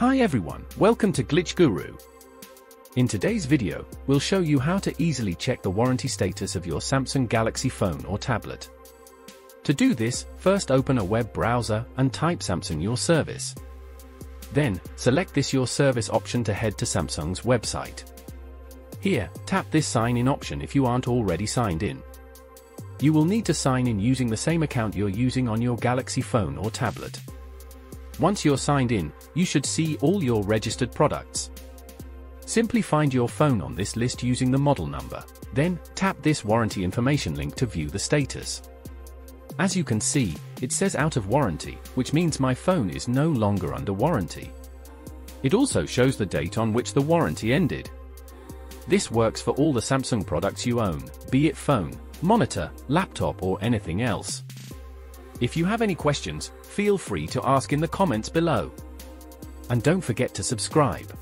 Hi everyone, welcome to Glitch Guru. In today's video, we'll show you how to easily check the warranty status of your Samsung Galaxy phone or tablet. To do this, first open a web browser and type Samsung Your Service. Then, select this Your Service option to head to Samsung's website. Here, tap this sign in option if you aren't already signed in. You will need to sign in using the same account you're using on your Galaxy phone or tablet. Once you're signed in, you should see all your registered products. Simply find your phone on this list using the model number. Then, tap this warranty information link to view the status. As you can see, it says out of warranty, which means my phone is no longer under warranty. It also shows the date on which the warranty ended. This works for all the Samsung products you own, be it phone, monitor, laptop or anything else. If you have any questions, feel free to ask in the comments below. And don't forget to subscribe.